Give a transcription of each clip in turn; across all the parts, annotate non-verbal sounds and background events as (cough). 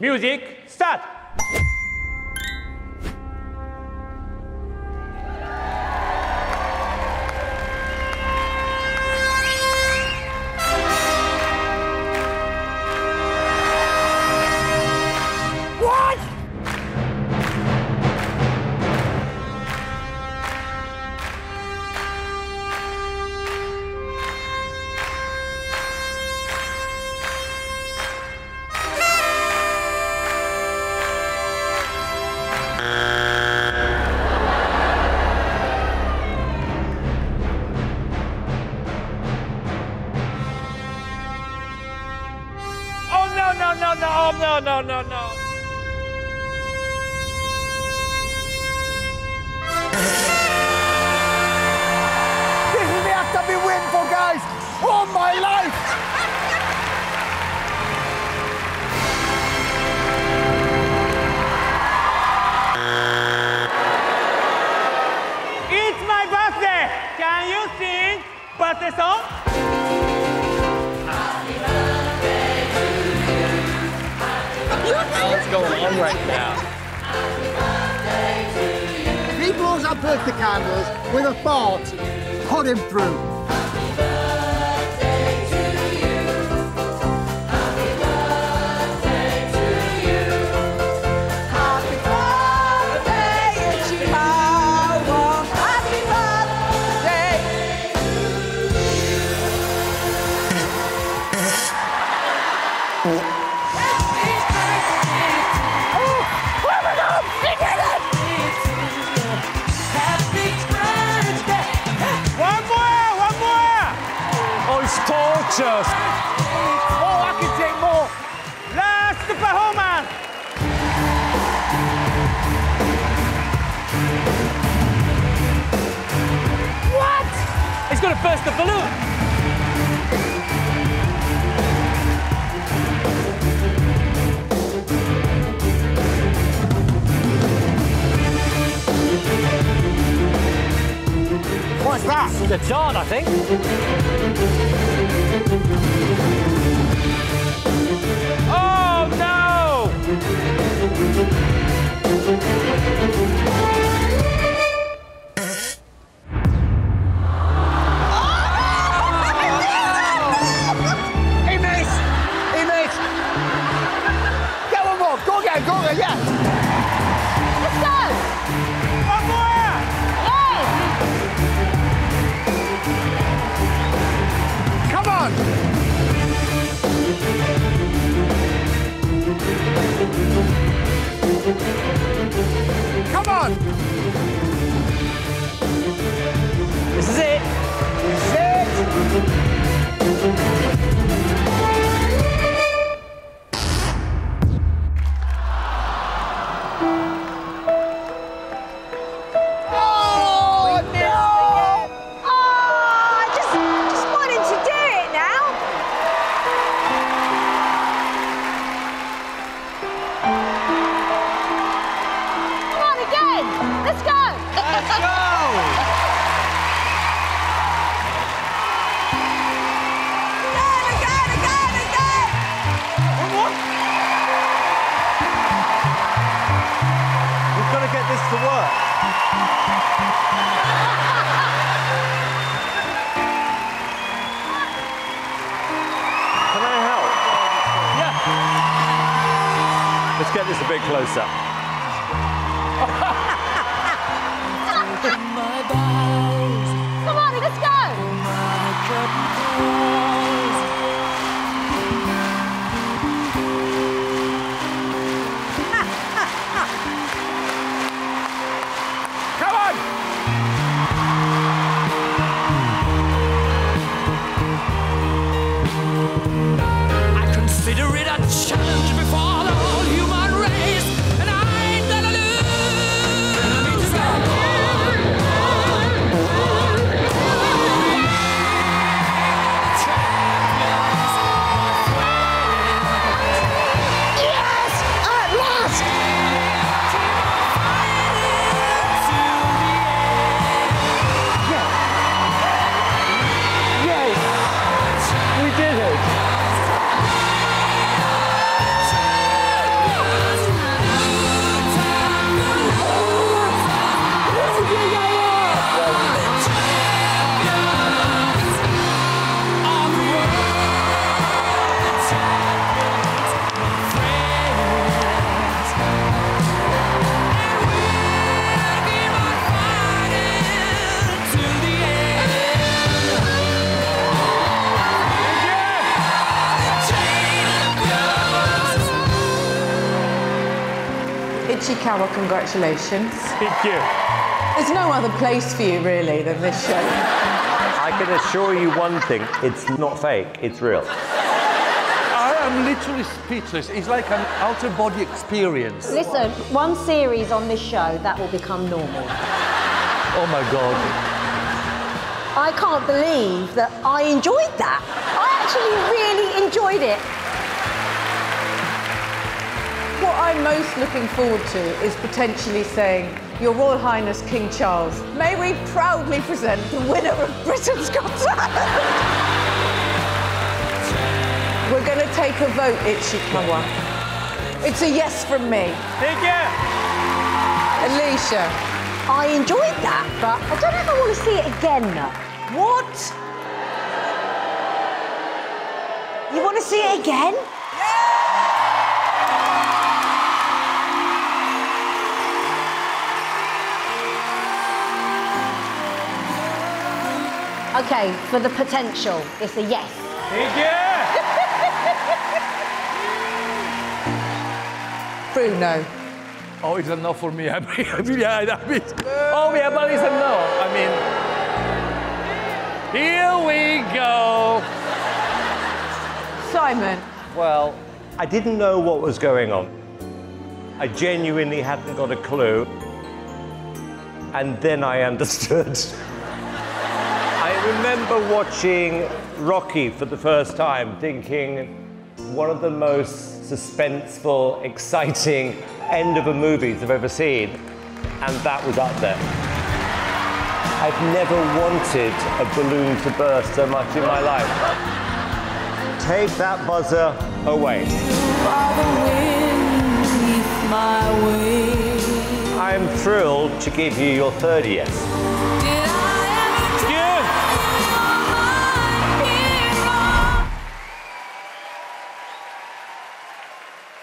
Music, start! burst the balloon. What's that? The darn, I think. Oh, no! Come on! This is it! This is it! Ichikawa, congratulations. Thank you. There's no other place for you, really, than this show. I can assure you one thing it's not fake, it's real. I am literally speechless. It's like an out of body experience. Listen, one series on this show, that will become normal. Oh my God. I can't believe that I enjoyed that. I actually really enjoyed it. I'm most looking forward to is potentially saying, Your Royal Highness King Charles, may we proudly present the winner of Britain's Got Talent. We're going to take a vote, Ichikawa. It's a yes from me. Thank you. Alesha, I enjoyed that, but I don't know if I want to see it again. What? You want to see it again? Okay, for the potential, it's a yes. Thank you. (laughs) Bruno. Oh, it's a no for me. (laughs) I mean, I mean, I I mean Oh, yeah, but it's a no. I mean, here we go. Simon. Well, I didn't know what was going on. I genuinely hadn't got a clue. And then I (laughs) understood remember watching Rocky for the first time, thinking one of the most suspenseful, exciting end of a movie I've ever seen. And that was up there. I've never wanted a balloon to burst so much in my life. Take that buzzer away. I'm thrilled to give you your 30th.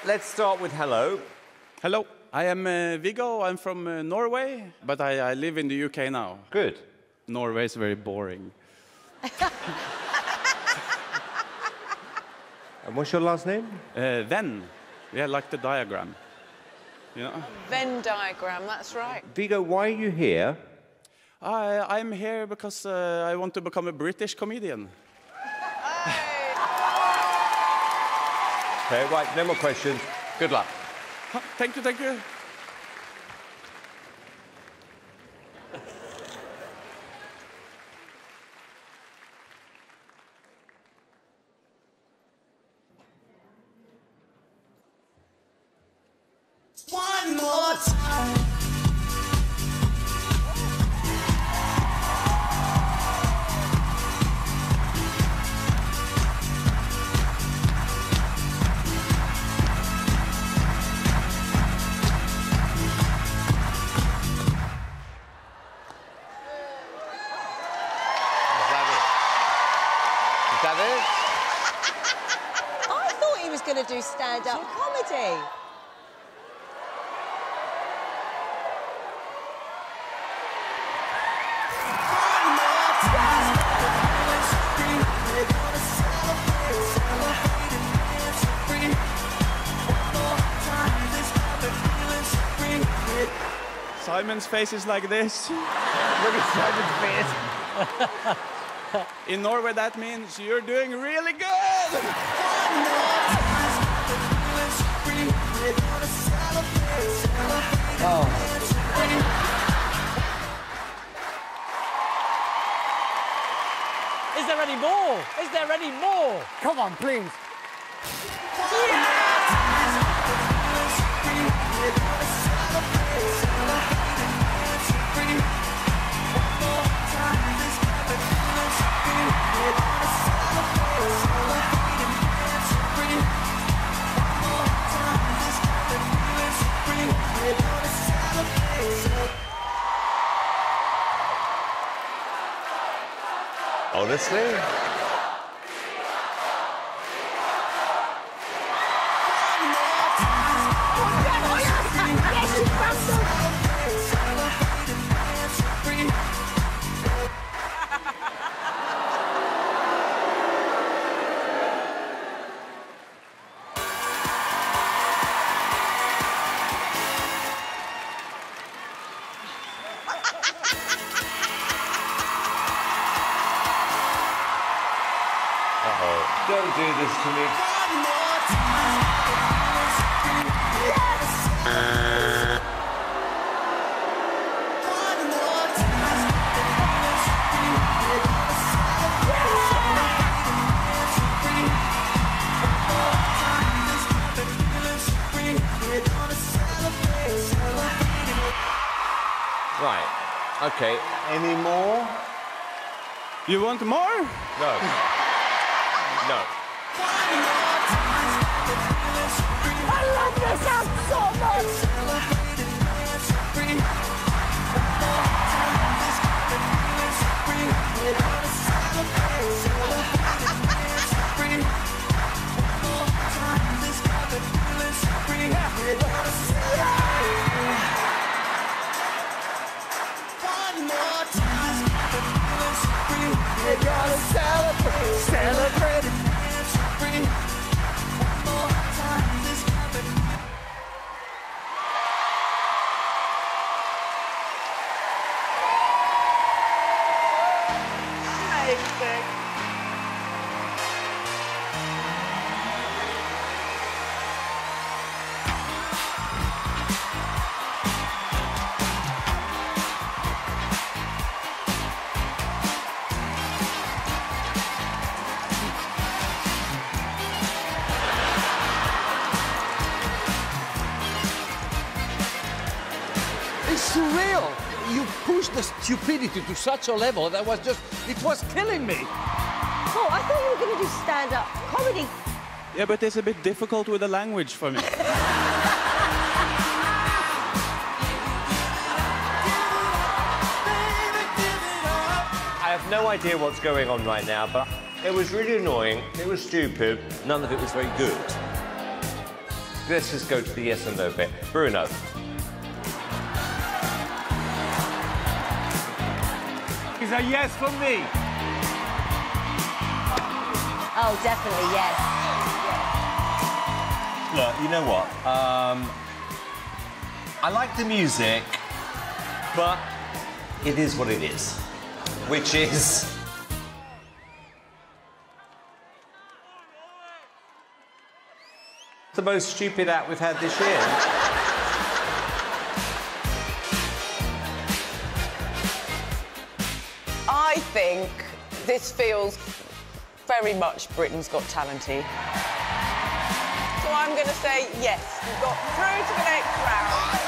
Let's start with hello. Hello, I am uh, Viggo. I'm from uh, Norway, but I, I live in the UK now. Good. Norway is very boring. And what's your last name? Uh, Venn, yeah, like the diagram. You know, Venn diagram, that's right. Viggo, why are you here? I, I'm here because uh, I want to become a British comedian. Okay, right, no more questions. Good luck. Thank you, thank you. Simon's face is like this. (laughs) Look at Simon's face. In Norway, that means you're doing really good. Oh. Is there any more? Is there any more? Come on, please. Honestly? Do this to me. Right. Okay. Any more? You want more? No. No. I love this app so much. One more time. We gotta celebrate. Stupidity to such a level that was just, it was killing me. Oh, I thought you were going to do stand-up comedy. Yeah, but it's a bit difficult with the language for me. I have no idea what's going on right now, but it was really annoying. It was stupid. None of it was very good. Let's just go to the yes and no bit. Bruno. Is a yes from me. Oh, definitely, yes. Look, you know what? Um, I like the music, but it is what it is, which is. The most stupid act we've had this year. (laughs) this feels very much Britain's Got Talenty. So I'm going to say yes, You've got through to the next round.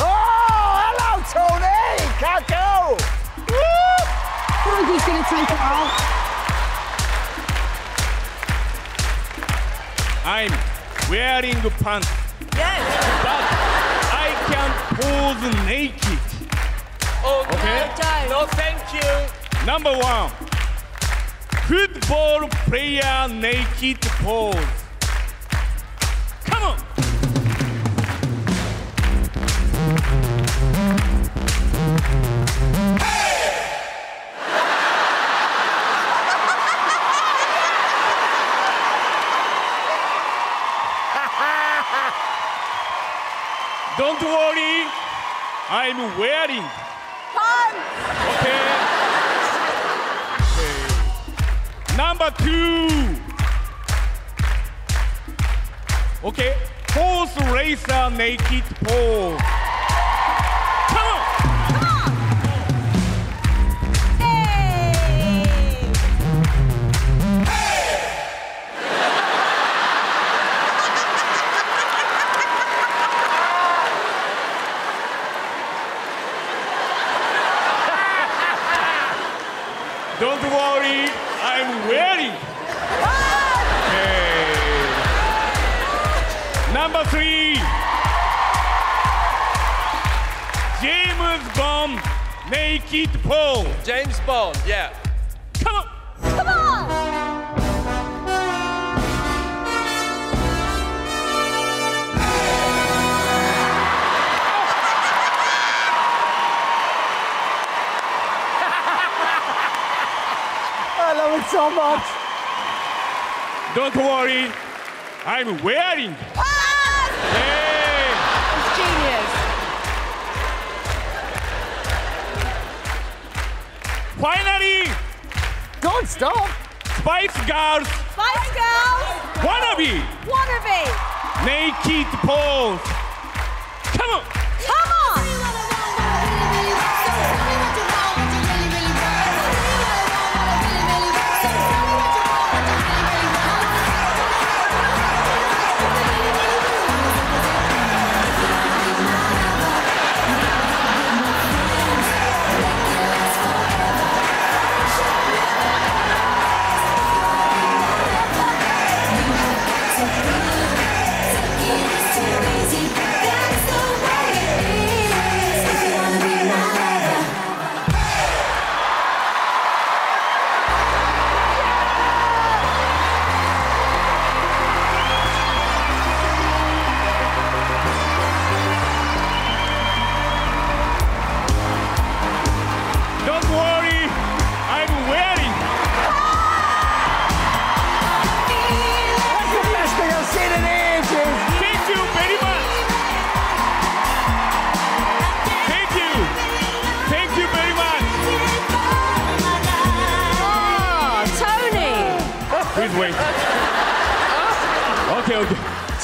Oh, hello, Tony! Can't go! Frankie's going to take it off. I'm wearing pants, Yes. but I can pose naked. Oh, Okay. no. No, thank you. Number one, football player naked pose. I'm wearing. Okay. Okay. Number two. Okay. Horse racer naked pose. Naked pose. James Bond, yeah. Come on. Come on! I love it so much. Don't worry, I'm wearing. Finally, Don't stop. Spice Girls Spice Girls. wannabe Wannabe. naked pose. Come on.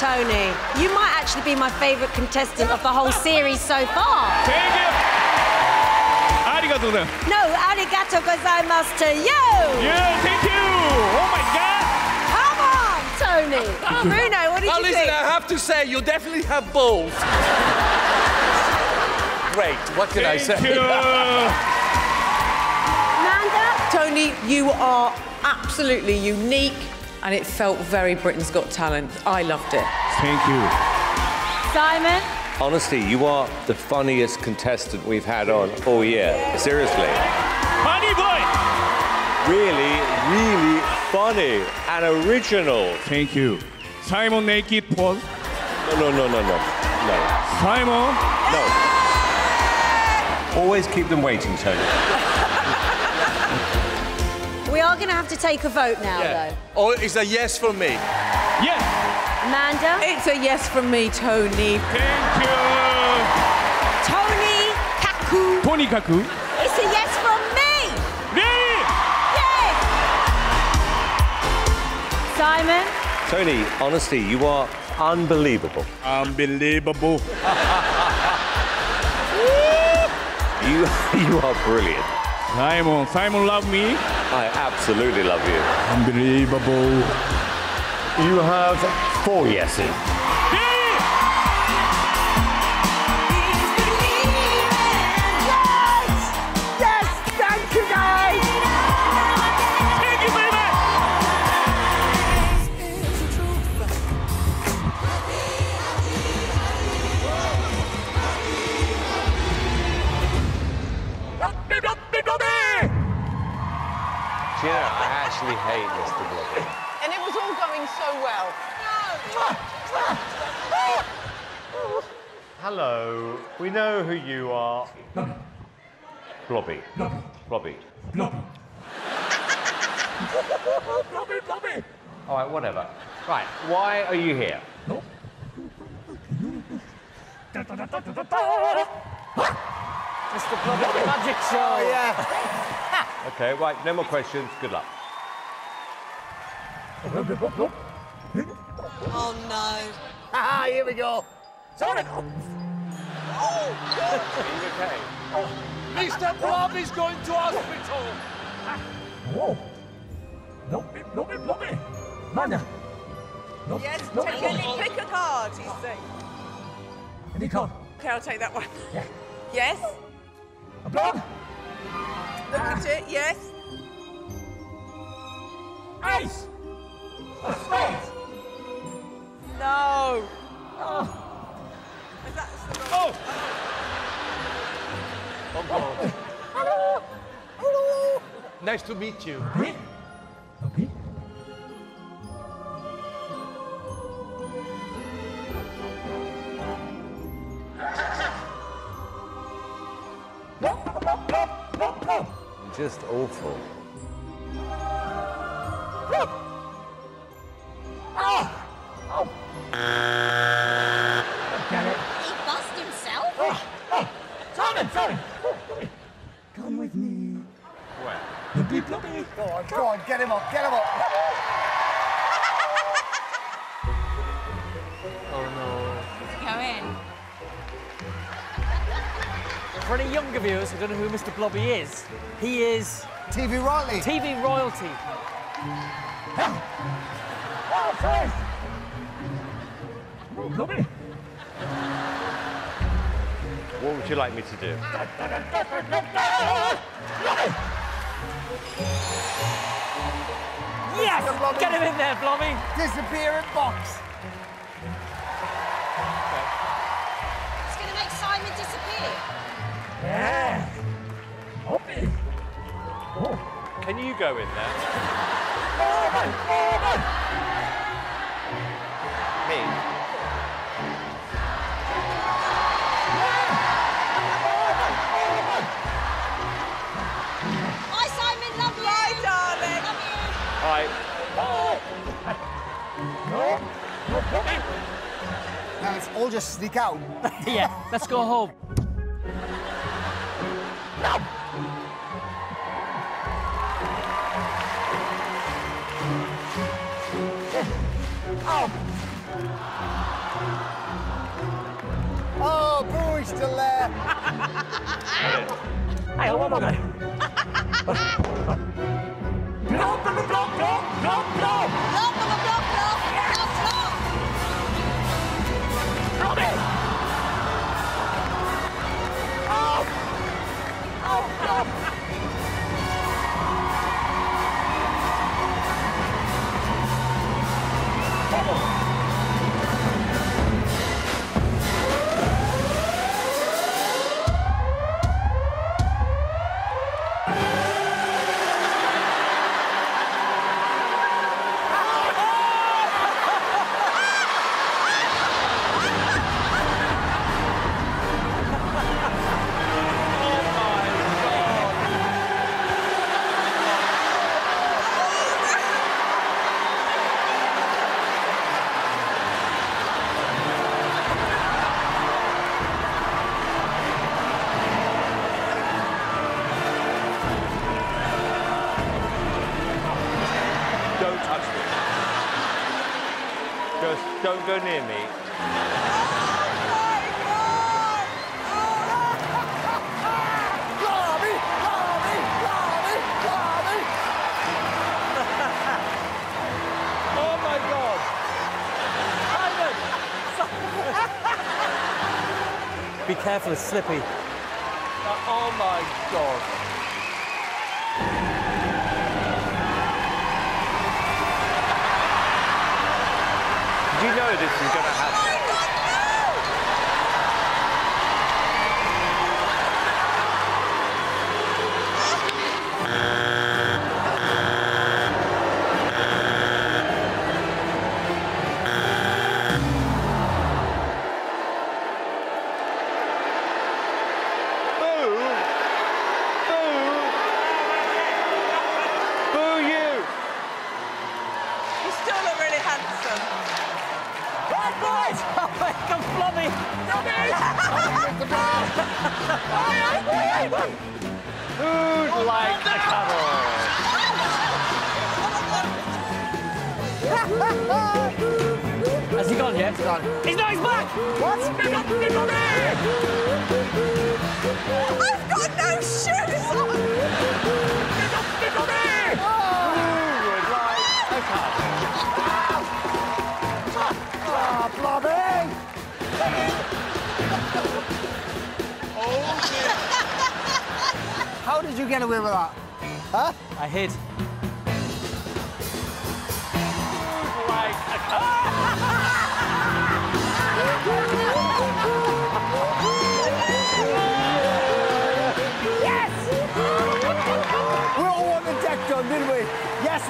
Tony. You might actually be my favourite contestant of the whole series so far. Thank you. Arigato No, arigato gozaimasu to you. Yeah, thank you. Oh my God. Come on, Tony. Bruno, what did oh, you listen, think? I have to say, you definitely have balls. Great. What can thank I say? You. Amanda, Tony, you are absolutely unique and it felt very Britain's Got Talent. I loved it. Thank you. Simon? Honestly, you are the funniest contestant we've had on all year. Seriously. Funny boy. Really, really funny and original. Thank you. Simon naked pose. No, no, no, no, no. No. Simon. No. Always keep them waiting, Tony going to have to take a vote now, yeah. though. Oh, is a yes from me? Yes. Amanda? It's a yes from me, Tony. Thank you. Tony Kaku. Tonikaku. It's a yes from me. Me. Yes. Simon? Tony, honestly, you are unbelievable. Unbelievable. (laughs) you, you are brilliant. Simon, Simon love me. I absolutely love you. Unbelievable. You have four yeses. Hello, we know who you are. Blobby. Blobby. Blobby. Blobby. Blobby. Blobby. All right, whatever. Right, why are you here? Mr. Blobby Magic Show. Yeah. (laughs) Okay, right, no more questions. Good luck. Oh, no. Ah, (laughs) here we go. Sorry. Oh! Okay? Oh. Mr. Blob is going to hospital. Oh! Nope, bit me! Mana! Yes, take any, pick a card, he's saying. Any card? Okay, I'll take that one. Yeah. Yes? A blob? Look at it, yes? Ace. A spade. No. Oh. Is that the wrong- Oh. Hello. Hello. Nice to meet you. Me? Okay. Just awful. Ah! Sorry. Come with me. Where? Go on, go on, get him up, get him up. Oh no. Go in. For any younger viewers who don't know who Mr. Blobby is, he is TV royalty. TV royalty. Oh, sorry. Blobby. What would you like me to do? Yes! Get him in there, Blobby. Disappearing box. It's going to make Simon disappear. Yeah. Okay. Can you go in there? Me? Now let's all just sneak out. (laughs) yeah, let's go home. Oh, oh Boo, he's still there. Hey, one more guy. (laughs) Blop, blop, blop, blop, blop, blop. Don't go near me. (laughs) Oh my God! Be careful, it's slippy. Oh my God! Know this was going to happen?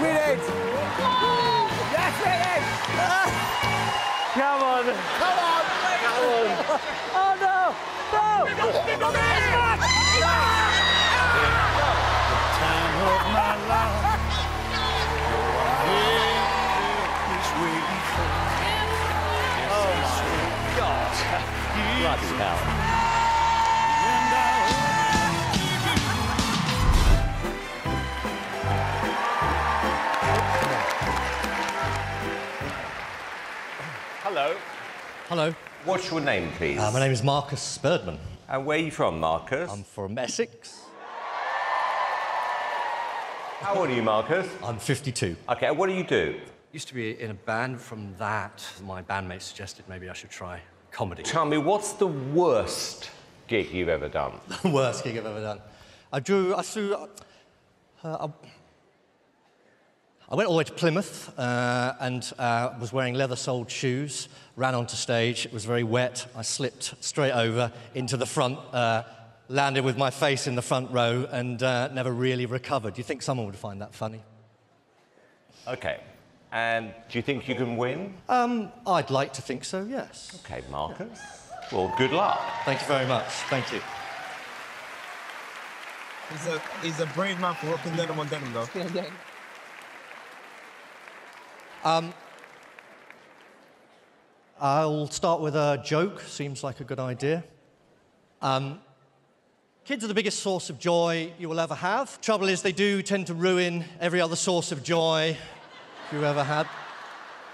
Yes, we did. Yes, we did. Come on! Come on. Come on! Oh, no! No! God! Bloody hell. Hello. Hello. What's your name, please? Uh, my name is Markus Birdman. And where are you from, Markus? I'm from Essex. How old are you, Markus? I'm 52. Okay, what do you do? Used to be in a band. From that, my bandmate suggested maybe I should try comedy. Tell me, what's the worst gig you've ever done? the (laughs) worst gig I've ever done. I drew. I threw. Uh, I, I went all the way to Plymouth uh, and uh, was wearing leather-soled shoes. Ran onto stage. It was very wet. I slipped straight over into the front. Uh, landed with my face in the front row and uh, never really recovered. Do you think someone would find that funny? Okay. And do you think you can win? Um, I'd like to think so, yes. Okay, Markus. Well, good luck. Thank you very much. Thank you. He's a he's a brave man for rocking denim on denim though. Um, I'll start with a joke. Seems like a good idea. Um, kids are the biggest source of joy you will ever have. Trouble is, they do tend to ruin every other source of joy you ever had.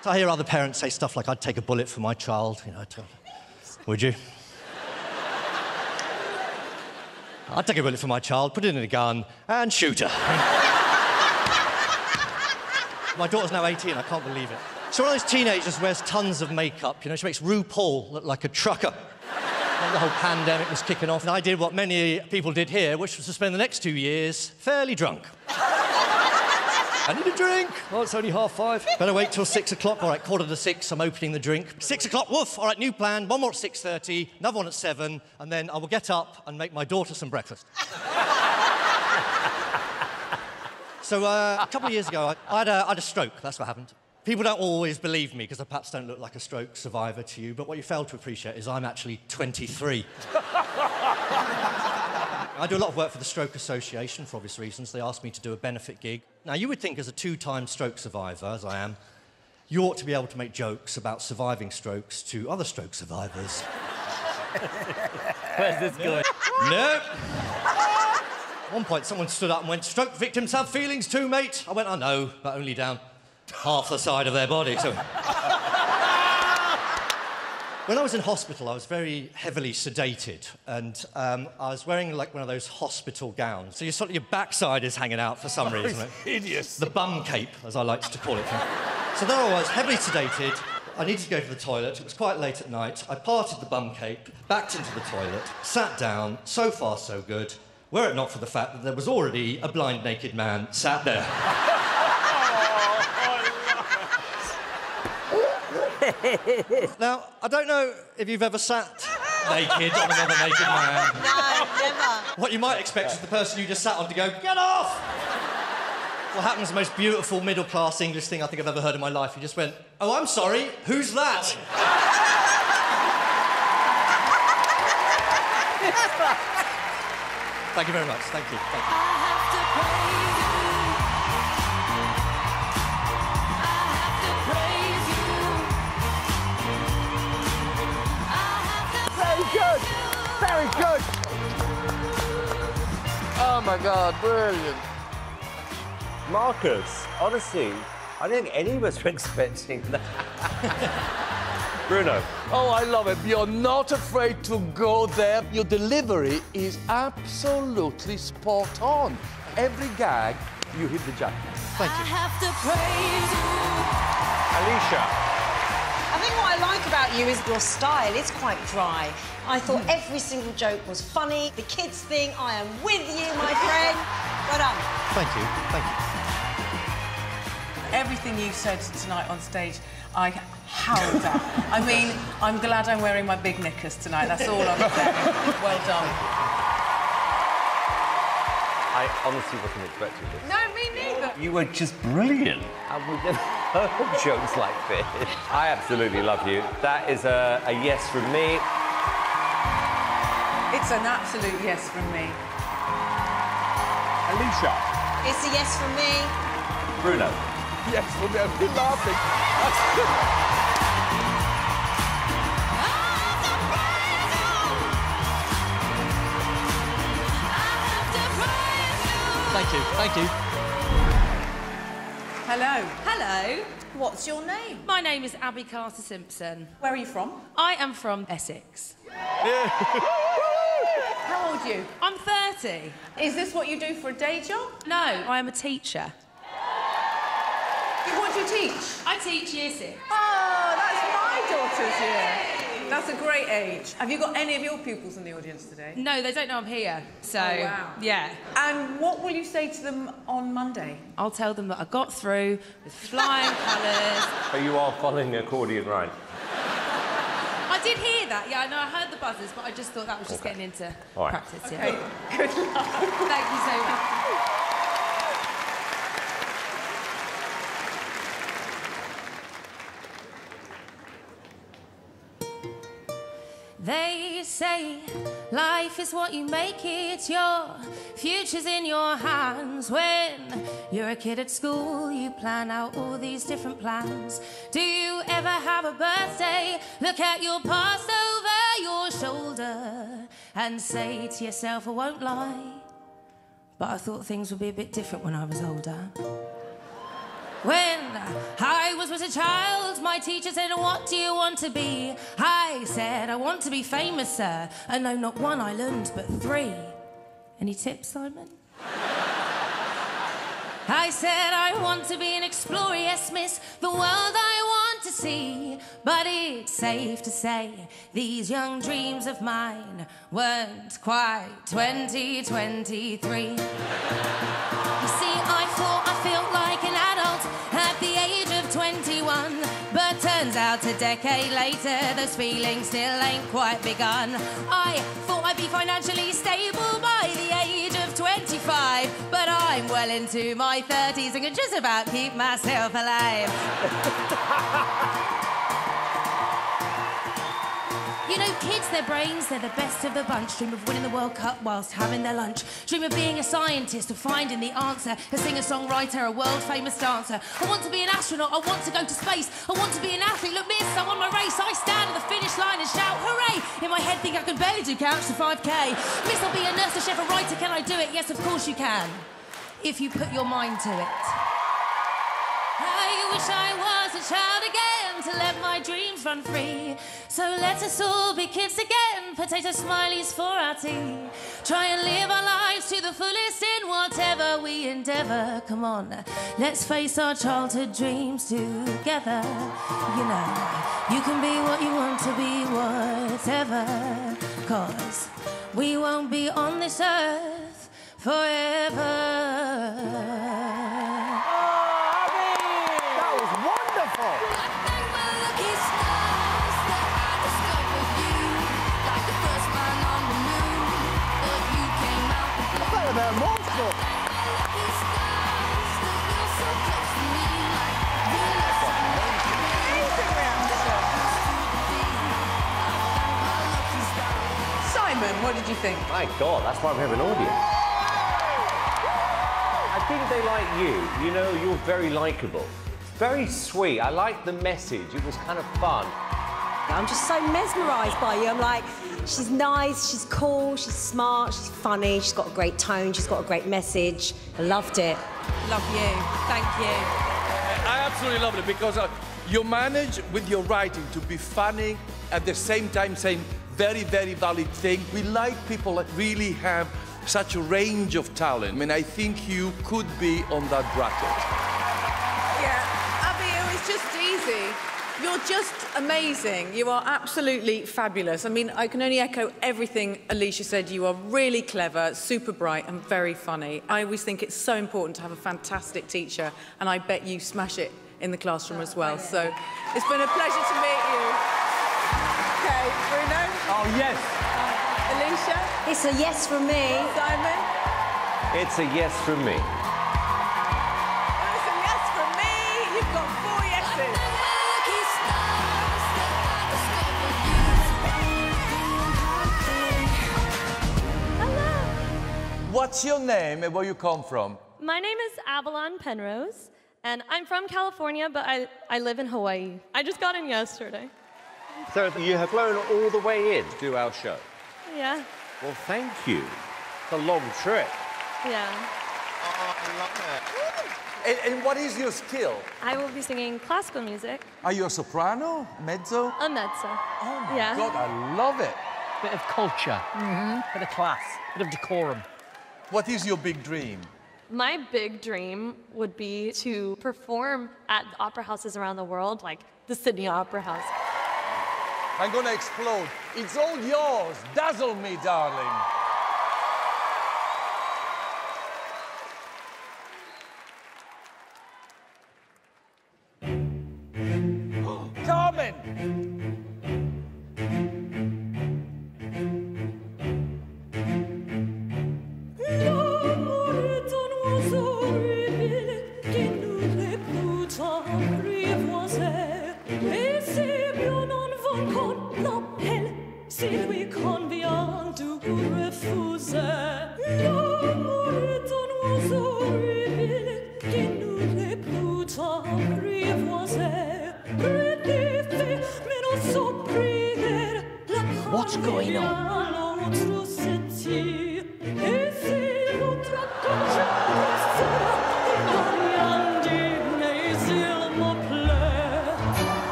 So I hear other parents say stuff like, "I'd take a bullet for my child." You know, would you? I'd take a bullet for my child, put it in a gun, and shoot her. My daughter's now 18, I can't believe it. So one of those teenagers wears tons of makeup, you know, she makes RuPaul look like a trucker. The whole pandemic was kicking off, and I did what many people did here, which was to spend the next two years fairly drunk. I need a drink. Oh, it's only half five. Better wait till six o'clock. All right, quarter to six, I'm opening the drink. Six o'clock, woof. All right, new plan. One more at 6.30, another one at seven, and then I will get up and make my daughter some breakfast. So uh, a couple of years ago, I, I, had a, I had a stroke. That's what happened. People don't always believe me because I perhaps don't look like a stroke survivor to you, but what you fail to appreciate is I'm actually 23. (laughs) I do a lot of work for the Stroke Association for obvious reasons. They asked me to do a benefit gig. Now, you would think, as a two time stroke survivor, as I am, you ought to be able to make jokes about surviving strokes to other stroke survivors. (laughs) Where's this going? no. At one point, someone stood up and went, Stroke victims have feelings too, mate. I went, I know, but only down half the side of their body. So. (laughs) When I was in hospital, I was very heavily sedated, and um, I was wearing like one of those hospital gowns. So you sort of your backside is hanging out for some (laughs) reason. Hideous. The bum cape, as I like to call it. (laughs) so there I was, heavily sedated. I needed to go to the toilet. It was quite late at night. I parted the bum cape, backed into the toilet, sat down. So far, so good. Were it not for the fact that there was already a blind naked man sat there. (laughs) now, I don't know if you've ever sat naked on another naked man. (laughs) No, never. What you might expect is the person you just sat on to go, get off! What happens, is the most beautiful middle class English thing I think I've ever heard in my life. You just went, oh, I'm sorry, who's that? (laughs) Thank you very much. Thank you. Thank you. Very good. Very good. Oh my God, brilliant. Markus, honestly, I don't think any of us were expecting that. (laughs) Bruno. Oh, I love it. You're not afraid to go there. Your delivery is absolutely spot on. Every gag, you hit the jackpot. Thank you. Alesha. I think what I like about you is your style is quite dry. I thought hmm. every single joke was funny. The kids thing, I am with you, my friend. Well done. Thank you. Thank you. Everything you've said tonight on stage, I howled at. I mean, I'm glad I'm wearing my big knickers tonight. That's all I'm saying. Well done. I honestly wasn't expecting this. No, me neither. You were just brilliant. And we've never (laughs) heard jokes like this. I absolutely love you. That is a, a yes from me. It's an absolute yes from me. Alesha. It's a yes from me. Bruno. Yes, we'll be laughing. Thank you. Thank you. Hello. Hello. What's your name? My name is Abi Carter Simpson. Where are you from? I am from Essex. (laughs) How old are you? I'm 30. Is this what you do for a day job? No, I am a teacher. What do you teach? I teach year six. Ah, oh, that's my daughter's year. That's a great age. Have you got any of your pupils in the audience today? No, they don't know I'm here. So, Oh, wow. yeah. And what will you say to them on Monday? I'll tell them that I got through with flying (laughs) colours. Oh, you are following the accordion right. I did hear that, yeah, I know I heard the buzzers, but I just thought that was just Okay. getting into All right. practice, yeah. Okay, good luck. Thank you so much. Say life is what you make it, your future's in your hands. When you're a kid at school, you plan out all these different plans. Do you ever have a birthday? Look at your past over your shoulder and say to yourself, I won't lie, but I thought things would be a bit different when I was older. Was, a child, my teacher said, What do you want to be? I said, I want to be famous, sir. And no, not one I learned, but three. Any tips, Simon? (laughs) I said, I want to be an explorer, yes, miss, the world I want to see. But it's safe to say these young dreams of mine weren't quite 2023. You see, I thought I felt decade later, those feelings still ain't quite begun. I thought I'd be financially stable by the age of 25. But I'm well into my 30s and can just about keep myself alive. (laughs) You know, kids, their brains, they're the best of the bunch. Dream of winning the World Cup whilst having their lunch. Dream of being a scientist, of finding the answer. A singer songwriter, a world famous dancer. I want to be an astronaut, I want to go to space. I want to be an athlete. Look, miss, I won my race. I stand at the finish line and shout, hooray! In my head, think I can barely do couch to 5k. Miss, I'll be a nurse, a chef, a writer. Can I do it? Yes, of course you can. If you put your mind to it. Wish I was a child again to let my dreams run free. So let us all be kids again, potato smileys for our tea. Try and live our lives to the fullest in whatever we endeavor. Come on, let's face our childhood dreams together. You know, you can be what you want to be, whatever. Cause we won't be on this earth forever. Did you think? My God, that's why we have an audience. I think they like you. You know, you're very likable. Very sweet. I like the message. It was kind of fun. I'm just so mesmerised by you. I'm like, she's nice, she's cool, she's smart, she's funny, she's got a great tone, she's got a great message. I loved it. Love you. Thank you. I absolutely love it because uh, you manage with your writing to be funny at the same time saying very, very valid thing. We like people that really have such a range of talent. I mean, I think you could be on that bracket. Yeah, Abi, it was just easy. You're just amazing. You are absolutely fabulous. I mean, I can only echo everything Alesha said. You are really clever, super bright, and very funny. I always think it's so important to have a fantastic teacher, and I bet you smash it in the classroom as well. So it's been a pleasure to meet you. Okay, Bruno? Oh, yes. Uh, Alesha? It's a yes from me. Simon? It's a yes from me. Oh, it's a yes from me. You've got four yeses. Hello. What's your name and where you come from? My name is Avalon Penrose, and I'm from California, but I, I live in Hawaii. I just got in yesterday. So you have flown all the way in to do our show. Yeah, Well, thank you. It's a long trip. yeah. Oh, I love it. And, and what is your skill? I will be singing classical music, Are you a soprano? Mezzo? a mezzo. Oh my yeah. God, I love it. Bit of culture, mm-hmm. bit of class, bit of decorum. What is your big dream? My big dream would be to perform at opera houses around the world, like the Sydney Opera House. I'm gonna explode. It's all yours. Dazzle me, darling.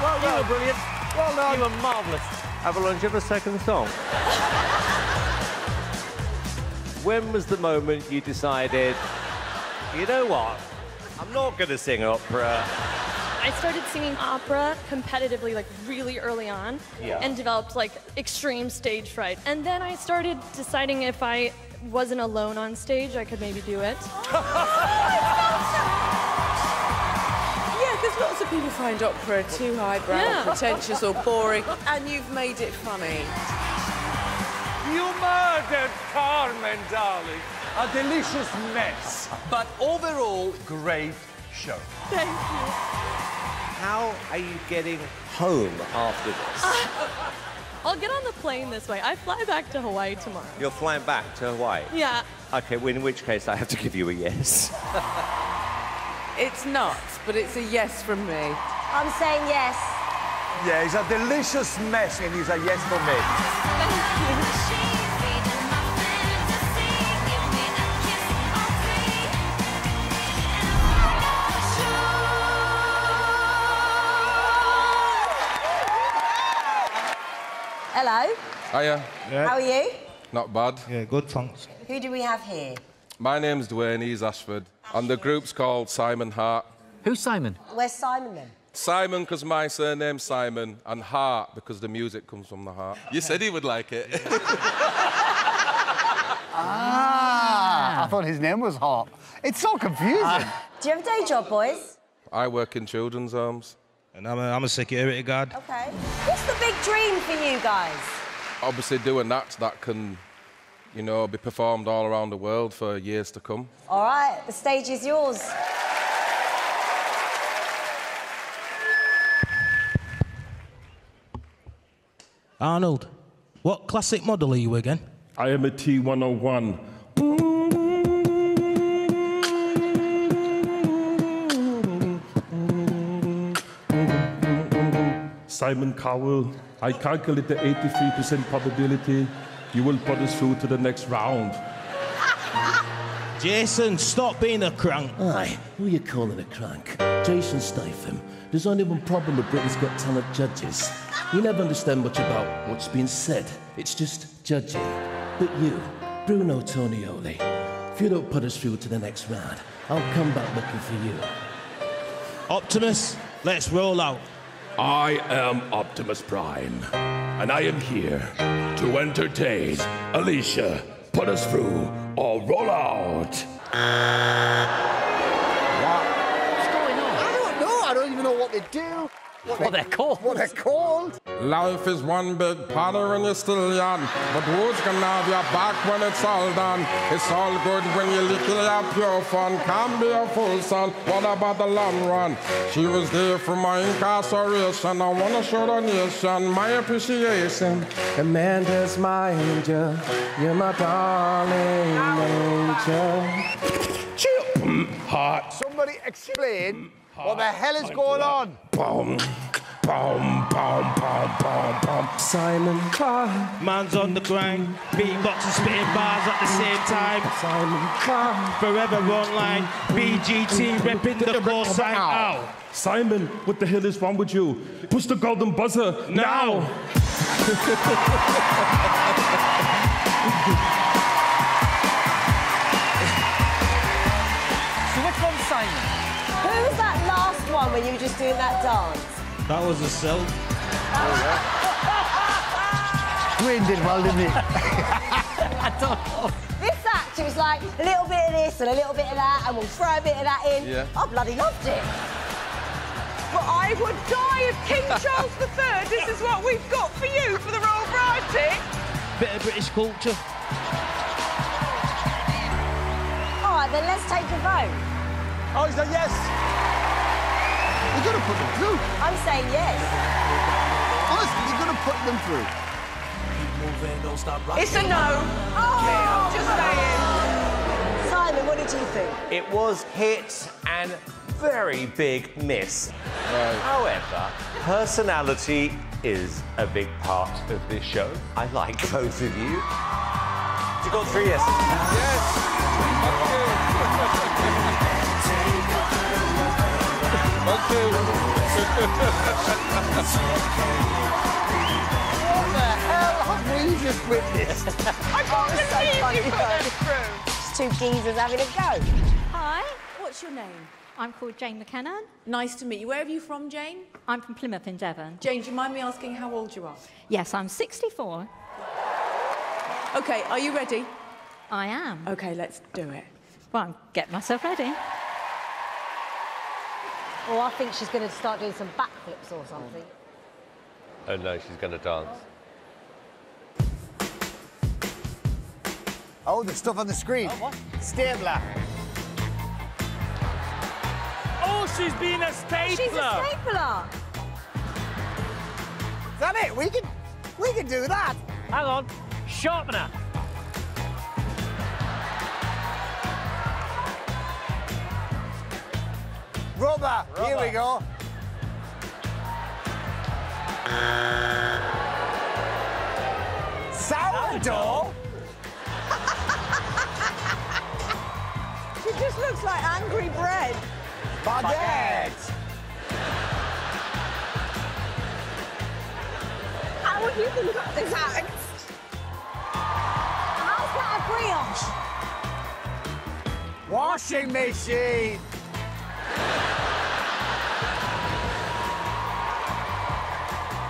Well done. Well You done. were brilliant. Well done. You were marvellous. Avalanche, have a second song. when was the moment you decided, you know what? I'm not going to sing opera. I started singing opera competitively, like really early on, Yeah. and developed like extreme stage fright. And then I started deciding if I wasn't alone on stage, I could maybe do it. (laughs) of people find opera too highbrow, Yeah. pretentious, or boring, and you've made it funny. You murdered Carmen, darling. A delicious mess. But overall, great show. Thank you. How are you getting home after this? (laughs) I'll get on the plane this way. I fly back to Hawaii tomorrow. You're flying back to Hawaii. Yeah. Okay, well, in which case I have to give you a yes. (laughs) It's nuts, but it's a yes from me. I'm saying yes. Yeah, he's a delicious mess, and he's a yes for me. Hello. Hiya. How are you? Not bad. Yeah, good, thanks. Who do we have here? My name's Dwayne, he's Ashford. And the group's called Simon Heart. Who's Simon? Where's Simon then? Simon, because my surname's Simon, and Heart, because the music comes from the heart. You said he would like it. (laughs) Ah, I thought his name was Hot. It's so confusing. Do you have a day job, boys? I work in children's homes. And I'm a, I'm a security guard. Okay. What's the big dream for you guys? Obviously, doing that, that can, you know, be performed all around the world for years to come. All right, the stage is yours. Arnold, what classic model are you again? I am a T101. Simon Cowell, I calculate the 83% probability you will put us through to the next round. Jason, stop being a crank. Aye, who are you calling a crank? Jason Statham. There's only one problem with Britain's Got Talent judges. You never understand much about what's being said. It's just judging. But you, Bruno Tonioli, if you don't put us through to the next round, I'll come back looking for you. Optimus, let's roll out. I am Optimus Prime, and I am here to entertain Alesha. Put us through or roll out. Don't what they do. What, they're called. What they're called. Life is one big party when you're still young. But who's gonna have your back when it's all done? It's all good when you little have pure fun. Can't be a fool, son. What about the long run? She was there for my incarceration. I wanna show the nation my appreciation. Amanda's my angel. You're my darling angel. Chip, hmm, hot. Somebody explain what the hell is going on. Boom, boom, boom, boom, boom, boom. Simon Clark. Man's on the grind, beatboxing, spitting bars at the same time. Simon Clark. Forever online, BGT repping the core sign out. Simon, what the hell is wrong with you? Push the golden buzzer now. So (laughs) one when you were just doing that dance? That was a self. (laughs) Gwyn did well, didn't he? (laughs) I don't know. This act, it was like a little bit of this and a little bit of that, and we'll throw a bit of that in. Yeah. I bloody loved it. But I would die if King (laughs) Charles III, this is what we've got for you for the Royal Variety. Bit of British culture. All right, then let's take a vote. Oh, he's a yes. You're going to put them through. I'm saying yes. Honestly, you're going to put them through. It's a no. Oh, Just saying. Simon, what did you think? It was hit and very big miss. However, personality is a big part of this show. I like both of you. You got three yeses. What the hell have we just witnessed? I can't believe you put through. It's two geezers having a go. Hi, What's your name? I'm called Jane McKenna. Nice to meet you. Where are you from, Jane? I'm from Plymouth in Devon. Jane, do you mind me asking how old you are? Yes, I'm 64. Okay, are you ready? I am. Okay, let's do it. Well, get myself ready. Oh, I think she's going to start doing some backflips or something. Oh no, she's going to dance. Oh, there's stuff on the screen. Oh, what? Stabler. Oh, she's being a stapler. She's a stapler. Is that it? We can, we can do that. Hang on. Sharpener. Rubber. Here we go. Sourdough. (laughs) She just looks like angry bread. Baguette. How would you think about this act? How's that a brioche? Washing machine.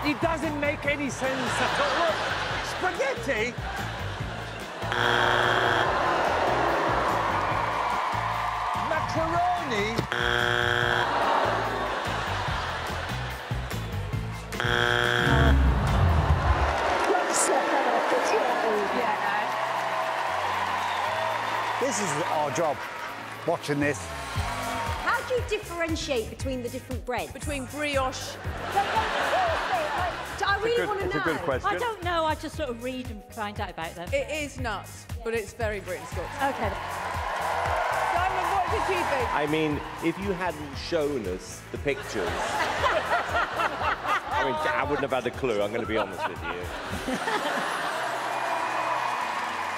It doesn't make any sense at all. Look, spaghetti. Macaroni. This is our job, watching this. How do you differentiate between the different breads? Between brioche. I really good- want to it's know. a good question. I don't know, I just sort of read and find out about them. It is nuts, but it's very British Scots. Okay. Simon, what did you think? I mean, if you hadn't shown us the pictures, I mean, I wouldn't have had a clue. I'm going to be honest with you.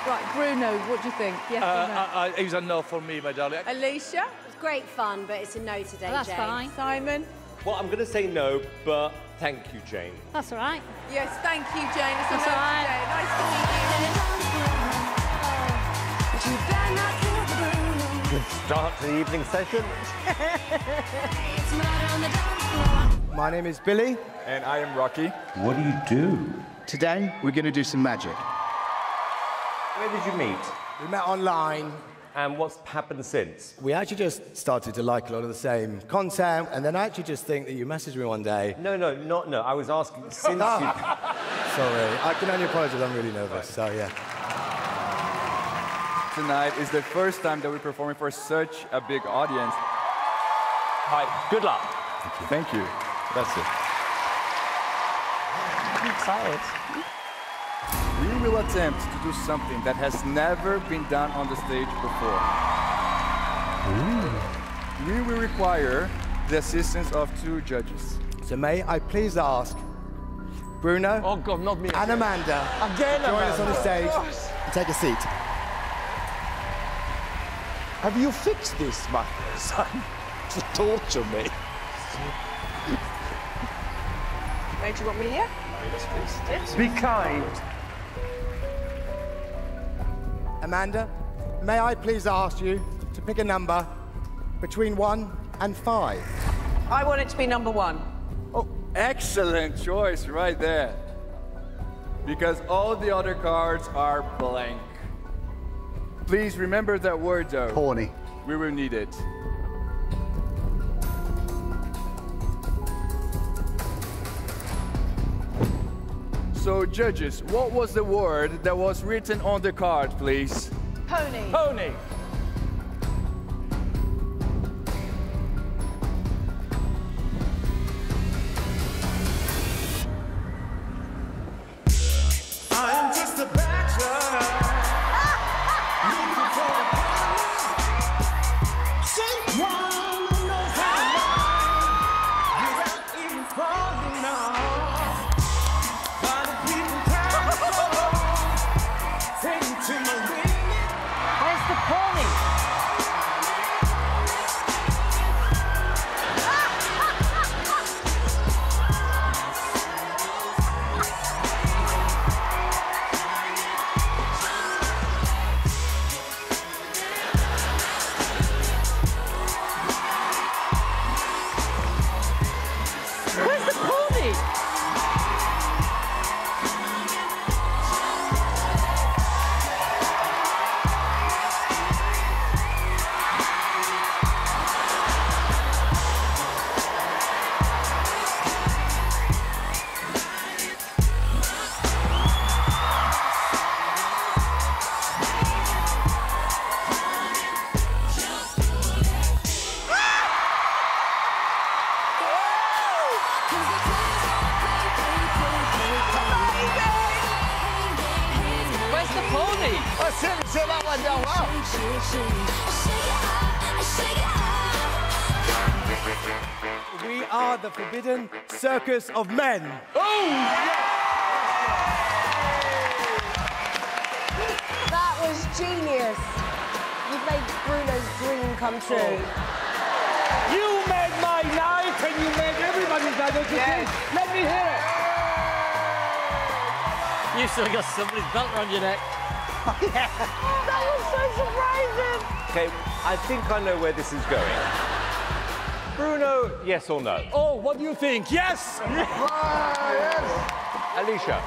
Right, Bruno, what do you think? Yes Uh, or no? I, I, it was a no for me, my darling. Alesha? It's great fun, but it's a no today, Well, that's Jane. fine. Simon? Well, I'm going to say no, but thank you, Jane. That's all right. Yes, thank you, Jane. It's a That's no all right. today. Nice to meet you. Good start to the evening session. (laughs) My name is Billy. And I am Rocky. What do you do? Today, we're going to do some magic. Where did you meet? We met online. And what's happened since? We actually just started to like a lot of the same content, and then I actually just think that you messaged me one day. No, no, not no. I was asking since you. (laughs) Sorry, I can only apologise. I'm really nervous. So yeah. Tonight is the first time that we're performing for such a big audience. Hi, good luck. Thank you. That's it. I'm excited. We will attempt to do something that has never been done on the stage before. We will require the assistance of two judges. So may I please ask Bruno Oh, God, not me. and Amanda Again, to join us on the Amanda. stage and take a seat. Have you fixed this, my son? (laughs) To torture me. Where do you want me here? Yes. Be kind. Amanda, may I please ask you to pick a number between one and five? I want it to be number one. Oh, excellent choice right there. Because all the other cards are blank. Please remember that word though. Horny. We will need it. So, judges, what was the word that was written on the card, please? Pony. Pony. Circus of Men. That was genius. You've made Bruno's dream come true. Oh. You made my night and you made everybody's night, don't you Yes. think? Let me hear it. You still got somebody's belt around your neck. (laughs) yeah. Oh, that was so surprising. Okay, I think I know where this is going. Bruno, yes or no? Oh, what do you think? Yes! Ah, yes! Alesha.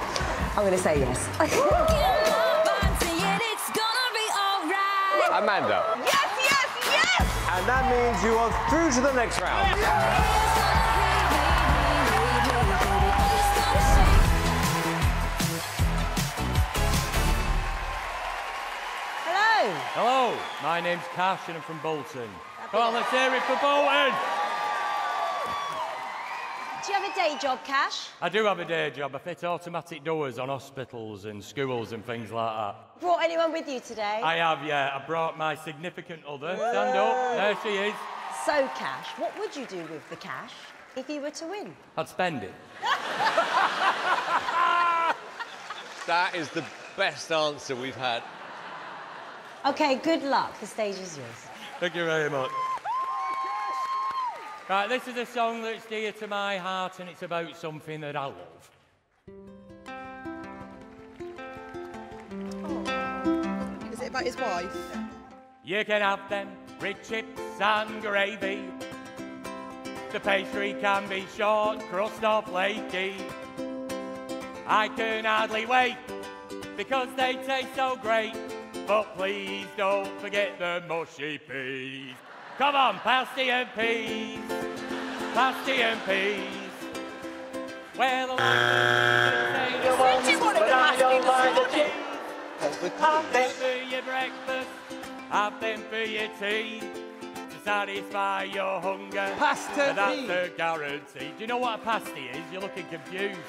I'm going to say yes. (laughs) Amanda. Yes, yes, yes! And that means you are through to the next round. Hello. Hello, my name's Cash and I'm from Bolton. Come on, let's hear it for Bolton. Do you have a day job, Cash? I do have a day job. I fit automatic doors on hospitals and schools and things like that. Brought anyone with you today? I have, yeah. I brought my significant other. Stand up. There she is. So, Cash, what would you do with the cash if you were to win? I'd spend it. (laughs) That is the best answer we've had. Okay, good luck. The stage is yours. Thank you very much. Right, this is a song that's dear to my heart and it's about something that I love. Is it about his wife? You can have them rich chips and gravy. The pastry can be short, crust or flaky. I can hardly wait because they taste so great. But please don't forget the mushy peas. Come on, pasty and peas, pasty and peas. Well, the Don't you want but I don't this the morning? Have them for your breakfast, have them for your tea. To satisfy your hunger. Pasta and That's a guarantee. Do you know what a pasty is? You're looking confused.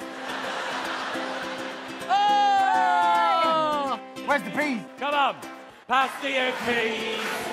Oh! Where's the peas? Come on. Pasty and peas. Pasty and peas. Pasta and peas.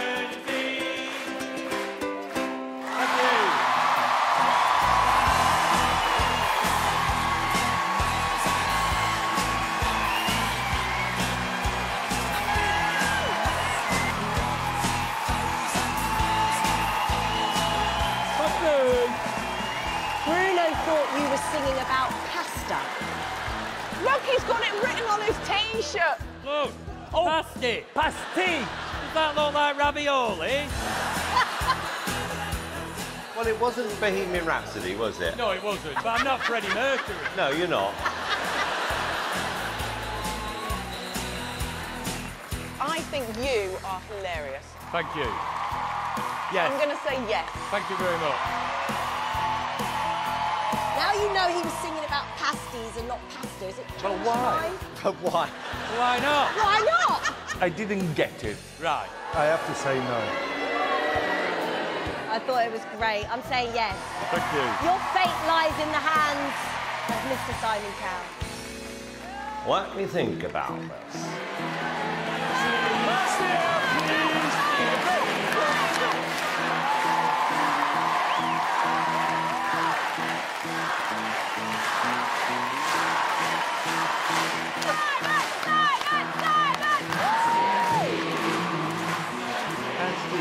Look, he's got it written on his t-shirt. Look. Oh. Pasty. Pasty. Does that look like ravioli? (laughs) Well, it wasn't Bohemian Rhapsody, was it? No, it wasn't. But I'm not Freddie Mercury. No, you're not. I think you are hilarious. Thank you. Yes. I'm going to say yes. Thank you very much. Now you know he was singing about pasties and not pasta. Is it Well, why? But why? Why not? Why not? I didn't get it. Right. I have to say no. I thought it was great. I'm saying yes. Thank you. Your fate lies in the hands of Mr. Simon Cowell. Let me think about this.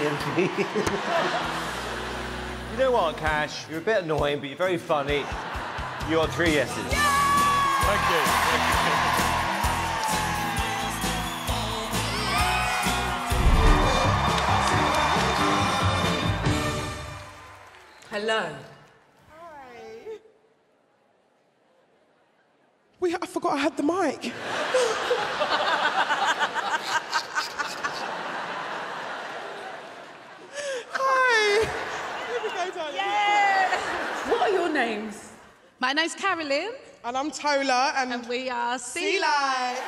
Pasty (laughs) you know what, Cash? You're a bit annoying, but you're very funny. You got three yeses. Thank you. Hello. Hi. Wait, I forgot I had the mic. (laughs) Hi. Here we go, darling. What are your names? My name's Carolyn. And I'm Tola, and, we are Sea Lights. (laughs)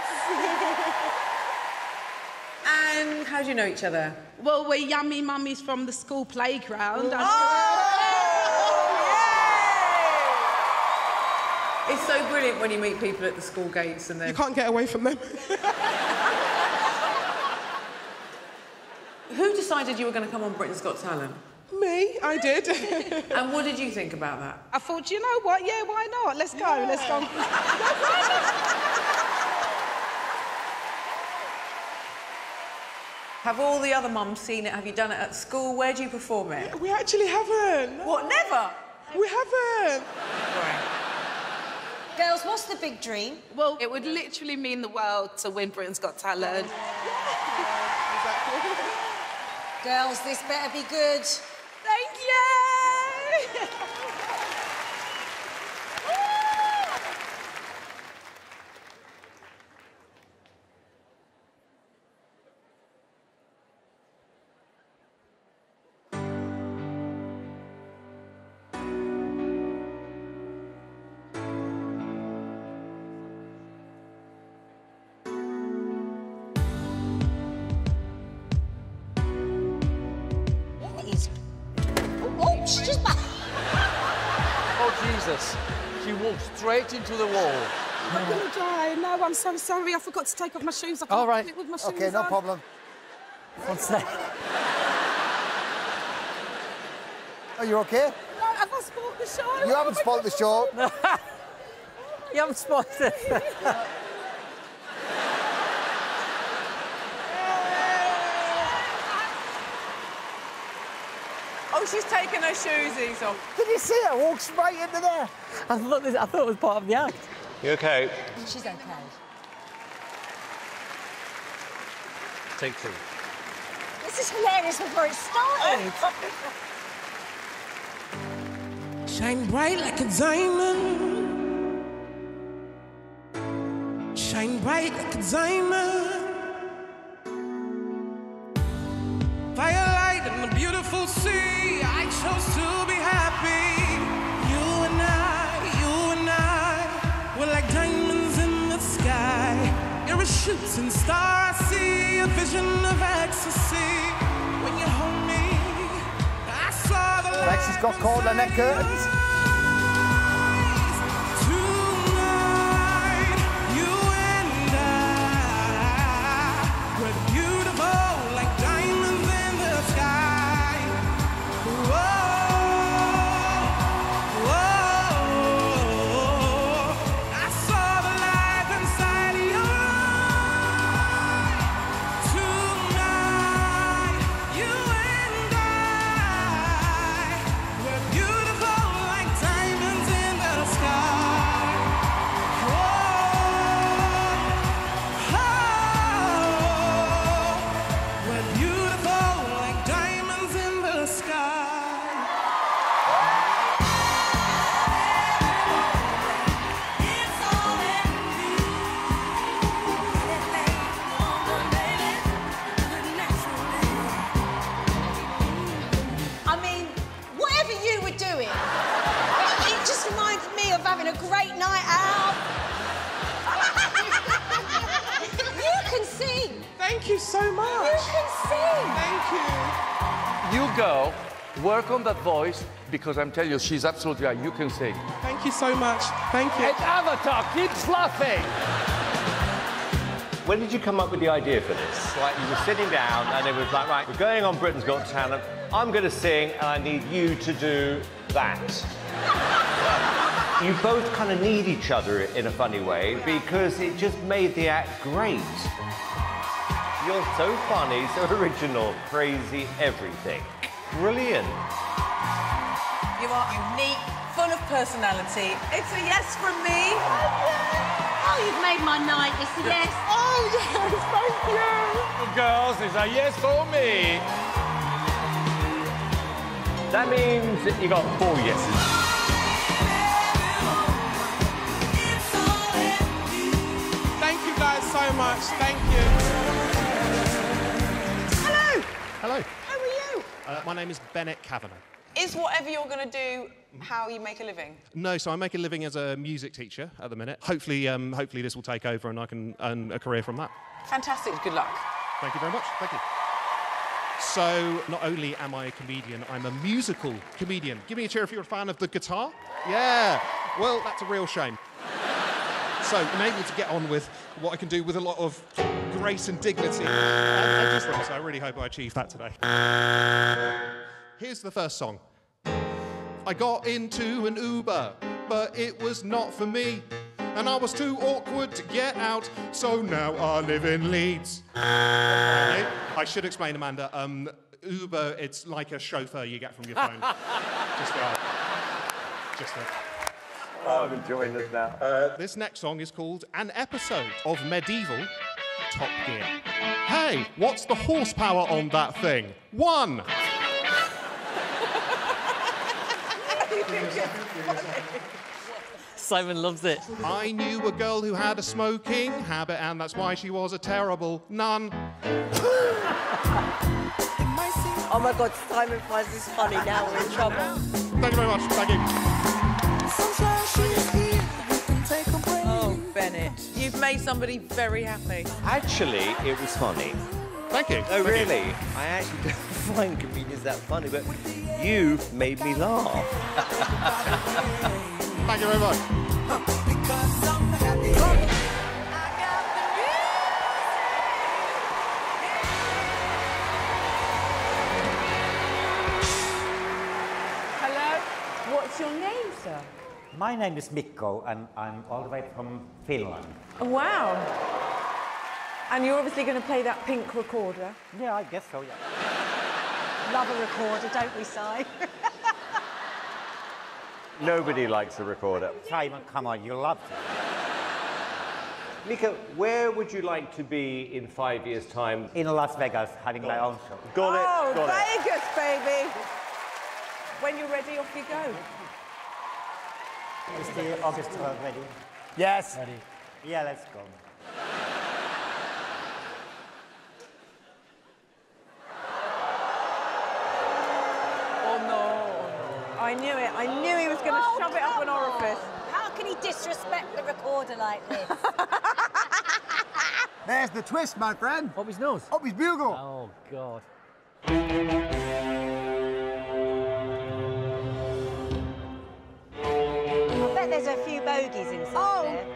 And how do you know each other? well, we're yummy mummies from the school playground. Oh! It's so brilliant when you meet people at the school gates and then... You can't get away from them. (laughs) Who decided you were going to come on Britain's Got Talent? Me, I did. (laughs) And what did you think about that? I thought, you know what? Yeah, why not? Let's go. Let's go. (laughs) Have all the other mums seen it? Have you done it at school? Where do you perform it? we actually haven't. What, never? We haven't. Girls, what's the big dream? Well, it would literally mean the world to win Britain's Got Talent. Girls, this better be good. Straight into the wall. I'm gonna die. No, I'm so sorry. I forgot to take off my shoes. I can't All right. fit with my shoes Okay, no on. problem. What's that? Are you okay? No, I've, have I spoiled the show? You haven't spoiled the show. (laughs) You haven't spotted it. (laughs) Oh, she's taking her shoesies off. Did you see her walk straight into there? I thought, this, I thought it was part of the act. You okay? She's okay. Take two. This is hilarious before it started. (laughs) Shine bright like a diamond. Shine bright like a diamond. Firelight in the beautiful sea. Shooting star. I see a vision of ecstasy. When you hold me, I saw the. Lexi's got caught in their curtains. Voice, because I'm telling you, she's absolutely right. You can sing. Thank you so much. Thank you. It's Avatar keeps laughing. When did you come up with the idea for this? Like, you were sitting down and it was like, right, we're going on Britain's Got Talent. I'm going to sing and I need you to do that. you both kind of need each other in a funny way because it just made the act great. You're so funny, so original, crazy, everything. Brilliant. You are unique, full of personality. It's a yes from me. Oh, you've made my night. It's a yes. Oh, yes, thank you. The Girls, it's a yes for me. That means that you got four yeses. Thank you guys so much. Thank you. Hello. Hello. How are you? Uh, my name is Bennet Kavanagh. Is whatever you're going to do how you make a living? No, so I make a living as a music teacher at the minute. Hopefully, um, hopefully this will take over and I can earn a career from that. Fantastic. Good luck. Thank you very much. Thank you. So, not only am I a comedian, I'm a musical comedian. Give me a cheer if you're a fan of the guitar. Yeah. Well, that's a real shame. So, I'm able to get on with what I can do with a lot of grace and dignity. And, and just so I really hope I achieve that today. Here's the first song. I got into an Uber, but it was not for me. And I was too awkward to get out, so now I live in Leeds. Okay? I should explain, Amanda. Um, Uber, it's like a chauffeur you get from your phone. (laughs) just, uh, just uh, Oh, I'm enjoying this now. uh, this next song is called An Episode of Medieval Top Gear. Hey, what's the horsepower on that thing? One. Simon loves it. I knew a girl who had a smoking habit, and that's why she was a terrible nun. Oh my God, Simon finds this funny. Now we're in trouble. Thank you very much. Thank you. Oh, Bennet, you've made somebody very happy. Actually, it was funny. Thank you. Oh, Thank you. really? I actually (laughs) don't find comedians that funny, but you made me laugh. (laughs) Thank you very much. Hello? What's your name, sir? My name is Mikko, and I'm all the way from Finland. Wow. And you're obviously going to play that pink recorder. Yeah, I guess so, yeah. Love a recorder, don't we, Si? (laughs) Nobody likes a recorder. Simon, come on, you love it. Mika, where would you like to be in five years' time? In Las Vegas, having my own show. Got it, oh, got it. Vegas, baby. When you're ready, off you go. Is the orchestra uh, ready? Yes. Ready. Yeah, let's go. Oh, no. I knew it. I knew he was going to Oh, shove it up an come on. orifice. How can he disrespect the recorder like this? (laughs) There's the twist, my friend. Up his nose. Up his bugle. Oh, God. I bet there's a few bogies inside Oh, there.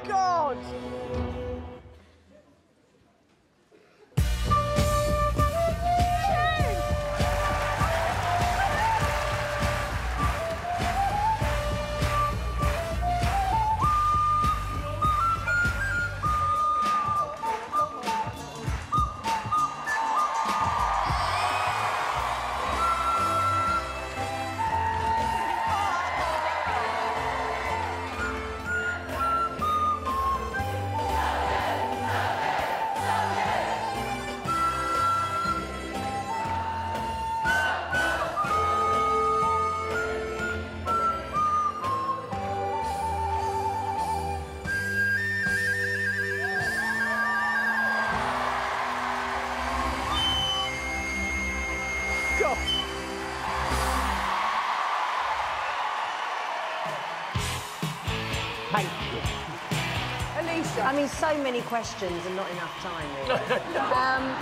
So many questions and not enough time, really. (laughs) um,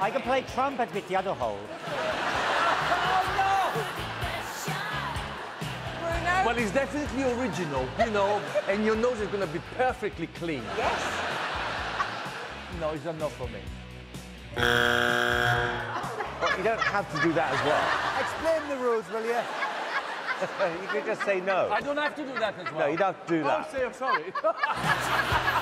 I can play trumpet with the other hole. Well, it's definitely original, you know, and your nose is going to be perfectly clean. yes. No, it's not for me. Well, you don't have to do that as well. Explain the rules, will you? (laughs) you could just say no. I don't have to do that as well. No, you don't have to do that. Oh, that. say I'm sorry. (laughs)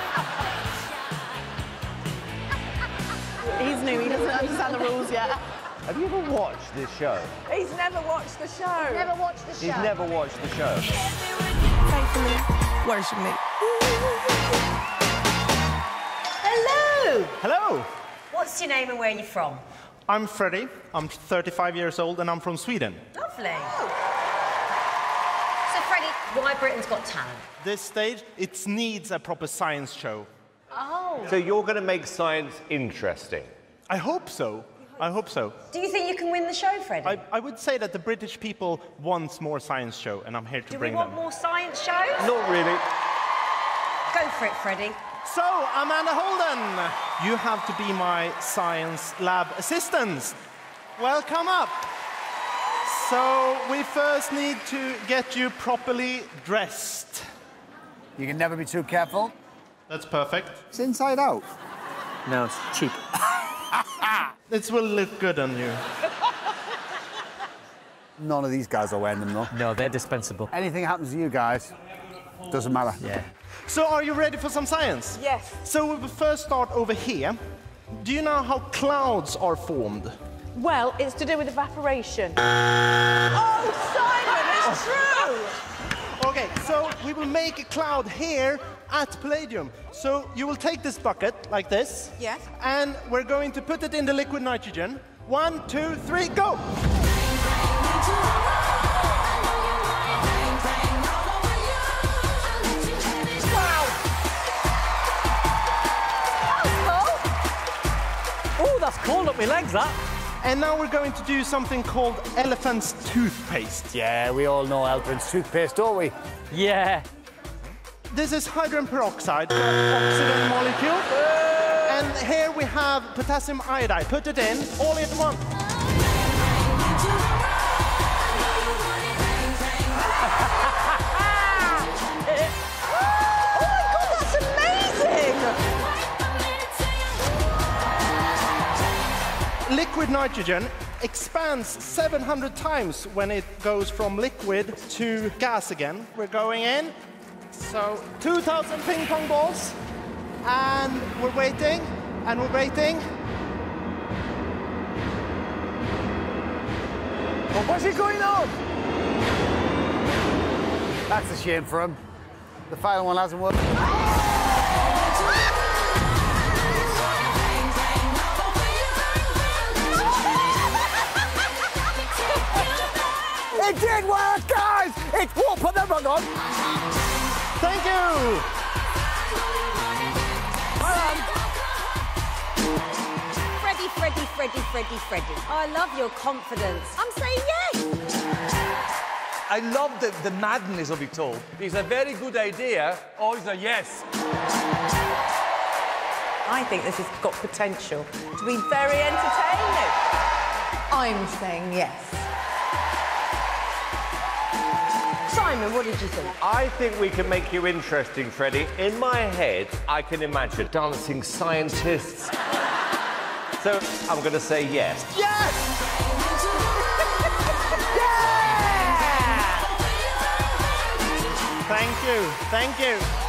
He's new. He doesn't understand the rules yet. Have you ever watched this show? He's never watched the show. He's Never watched the show. He's never watched the show. Thankfully, worship me. Hello. Hello, What's your name and where are you from? I'm Freddie. I'm 35 years old and I'm from Sweden. Lovely. So, Freddie, why Britain's Got Talent? This stage, it needs a proper science show. Oh. So you're going to make science interesting. I hope so. I hope so. Do you think you can win the show, Freddie? I, I would say that the British people want more science show, and I'm here to bring you. Do we want them. more science shows? Not really. Go for it, Freddie. So, Amanda Holden, you have to be my science lab assistant. Welcome up. So, we first need to get you properly dressed. You can never be too careful. That's perfect. It's inside out. No, it's cheap. (laughs) This will look good on you. None of these guys are wearing them, though. No, they're dispensable. Anything happens to you guys, doesn't matter. Yeah. So, are you ready for some science? Yes. So, we will first start over here. Do you know how clouds are formed? Well, it's to do with evaporation. oh, Simon, it's true. Okay, so we will make a cloud here at Palladium. So you will take this bucket like this. Yes. And we're going to put it in the liquid nitrogen. One, two, three, go! Oh, that's cold up my legs, that. And now we're going to do something called elephant's toothpaste. Yeah, we all know Elton's toothpaste, don't we? Yeah. This is hydrogen peroxide, oxygen molecule. And here we have potassium iodide. Put it in, all that's amazing. Liquid nitrogen expands 700 times when it goes from liquid to gas again. We're going in. So 2,000 ping pong balls. And we're waiting, and we're waiting. Well, what's it going on? That's a shame for him. The final one hasn't worked. (laughs) It did work, guys! It whoa, put that rug on. Thank you. Freddie, Freddie, Freddie, Freddie, Freddie. I love your confidence. I'm saying yes. I love the, the madness of it all. It's a very good idea, or it's a yes. I think this has got potential to be very entertaining. I'm saying yes. Simon, what did you think? I think we can make you interesting, Freddie. In my head, I can imagine dancing scientists. so I'm going to say yes. Yes! (laughs) Thank you. Thank you.